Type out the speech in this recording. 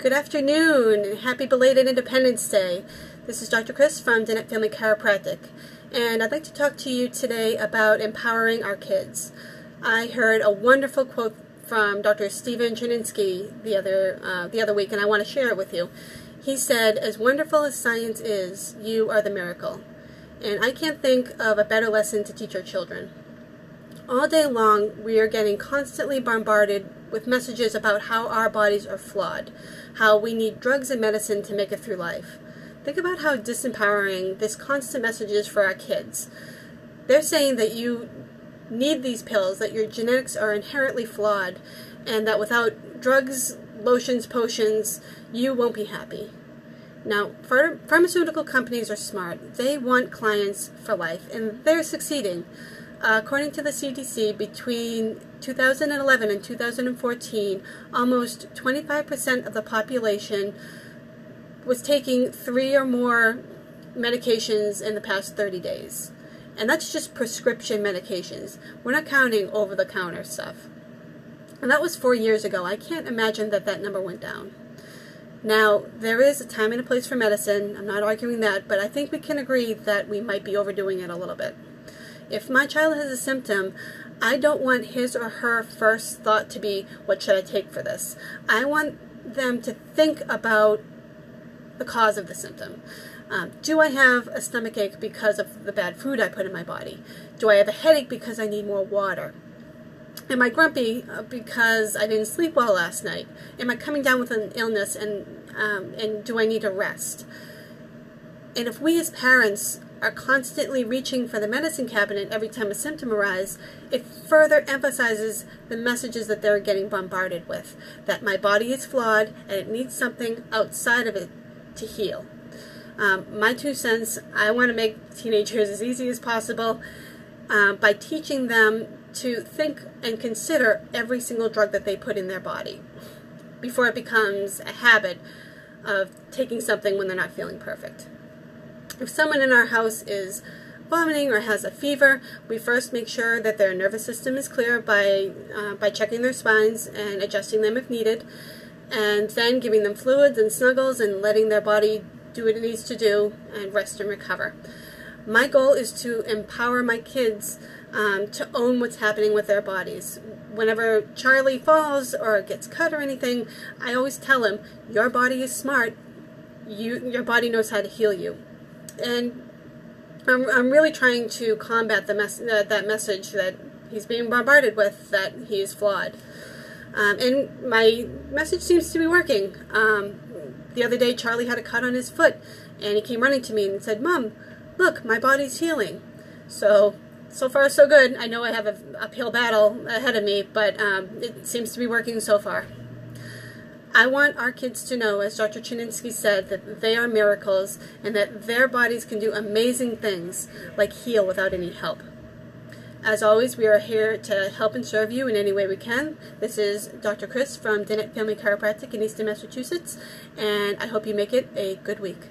Good afternoon and happy belated Independence Day. This is Dr. Chris from Denette Family Chiropractic, and I'd like to talk to you today about empowering our kids. I heard a wonderful quote from Dr. Stephen Cherninsky the other uh, the other week, and I want to share it with you. He said, "As wonderful as science is, you are the miracle." And I can't think of a better lesson to teach our children. All day long, we are getting constantly bombarded with messages about how our bodies are flawed, how we need drugs and medicine to make it through life. Think about how disempowering this constant message is for our kids. They're saying that you need these pills, that your genetics are inherently flawed, and that without drugs, lotions, potions, you won't be happy. Now, pharmaceutical companies are smart. They want clients for life, and they're succeeding. According to the CDC, between 2011 and 2014, almost 25% of the population was taking three or more medications in the past 30 days. And that's just prescription medications. We're not counting over the counter stuff. And that was four years ago. I can't imagine that that number went down. Now, there is a time and a place for medicine. I'm not arguing that, but I think we can agree that we might be overdoing it a little bit. If my child has a symptom, I don't want his or her first thought to be, what should I take for this? I want them to think about the cause of the symptom. Um, do I have a stomach ache because of the bad food I put in my body? Do I have a headache because I need more water? Am I grumpy uh, because I didn't sleep well last night? Am I coming down with an illness and um, and do I need a rest? And if we as parents are constantly reaching for the medicine cabinet every time a symptom arises, it further emphasizes the messages that they're getting bombarded with that my body is flawed and it needs something outside of it to heal. Um, my two cents I want to make teenagers as easy as possible um, by teaching them to think and consider every single drug that they put in their body before it becomes a habit of taking something when they're not feeling perfect. If someone in our house is vomiting or has a fever, we first make sure that their nervous system is clear by, uh, by checking their spines and adjusting them if needed, and then giving them fluids and snuggles and letting their body do what it needs to do and rest and recover. My goal is to empower my kids um, to own what's happening with their bodies. Whenever Charlie falls or gets cut or anything, I always tell him, your body is smart. You, your body knows how to heal you and I'm, I'm really trying to combat the mes- uh, that message that he's being bombarded with that he is flawed. Um, and my message seems to be working. Um, the other day, Charlie had a cut on his foot, and he came running to me and said, Mom, look, my body's healing. So, so far, so good. I know I have an uphill battle ahead of me, but um, it seems to be working so far. I want our kids to know, as Dr. Cherninsky said, that they are miracles and that their bodies can do amazing things like heal without any help. As always, we are here to help and serve you in any way we can. This is Dr. Chris from Denette Family Chiropractic in Easton, Massachusetts, and I hope you make it a good week.